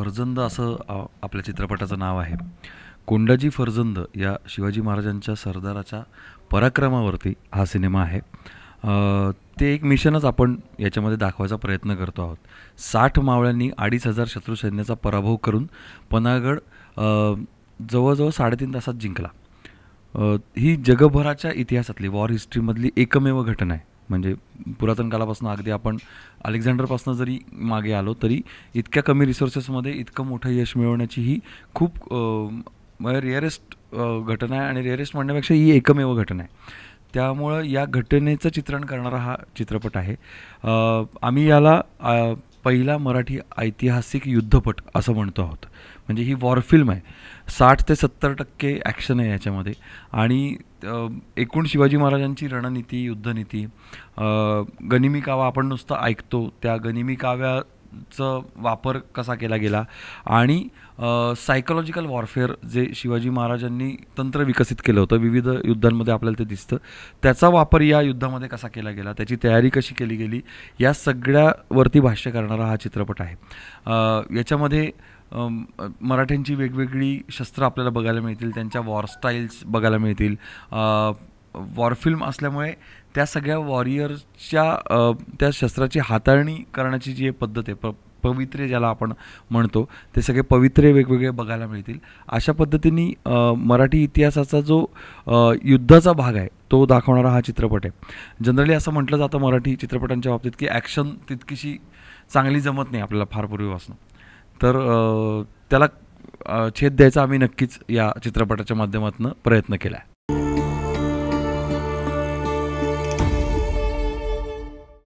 फर्जंद असं आपल्या चित्रपटाचं नाव आहे. कोंडाजी फर्जंद या शिवाजी महाराजांच्या सरदाराच्या पराक्रमावरती हा सिनेमा आहे. ते एक मिशनच आपण याच्यामध्ये दाखवायचा प्रयत्न करतो आहोत. साठ मावळ्यांनी अडीच हजार शत्रू सैन्याचा पराभव करून पन्हाळगड जवळजवळ साडेतीन तासात जिंकला. ही जगभराच्या इतिहासातली वॉर हिस्ट्रीमधली एकमेव घटना आहे. म्हणजे पुरातन कालापासून अगदी आपण अलेक्झांडरपासून जरी मागे आलो तरी इतक्या कमी रिसोर्सेसमध्ये इतकं मोठं यश मिळवण्याची ही खूप रेअरेस्ट म्हणजे घटना आहे आणि रेअरेस्ट म्हणण्यापेक्षा ही एकमेव घटना आहे. त्यामुळं या घटनेचं चित्रण करणारा हा चित्रपट आहे. आम्ही याला पहिला मराठी ऐतिहासिक युद्धपट असं म्हणतो आहोत. म्हणजे ही वॉर फिल्म आहे. साठ ते सत्तर टक्के ॲक्शन आहे याच्यामध्ये. आणि एकूण शिवाजी महाराजांची रणनीती युद्धनीती गनिमी कावा आपण नुसतं ऐकतो. त्या गनिमी चं वापर कसा केला गेला? आणि सायकोलॉजिकल वॉरफेअर जे शिवाजी महाराजांनी तंत्र विकसित केलं होतं विविध युद्धांमध्ये आपल्याला ते दिसतं त्याचा वापर या युद्धामध्ये कसा केला गेला त्याची तयारी कशी केली गेली या सगळ्यावरती भाष्य करणारा हा चित्रपट आहे. याच्यामध्ये मराठ्यांची वेगवेगळी शस्त्र आपल्याला बघायला मिळतील त्यांच्या वॉर स्टाईल्स बघायला मिळतील वॉर फिल्म असल्यामुळे त्या सगळ्या वॉरियर्सच्या त्या शस्त्राची हाताळणी करण्याची जी पद्धत आहे प पवित्रे ज्याला आपण म्हणतो ते सगळे पवित्रे वेगवेगळे बघायला मिळतील. अशा पद्धतीने मराठी इतिहासाचा जो युद्धाचा भाग आहे तो दाखवणारा हा चित्रपट आहे. जनरली असं म्हटलं जातं मराठी चित्रपटांच्या बाबतीत की ॲक्शन तितकीशी चांगली जमत नाही आपल्याला फार पूर्वीपासून. तर त्याला छेद द्यायचा आम्ही नक्कीच या चित्रपटाच्या माध्यमातून प्रयत्न केला आहे.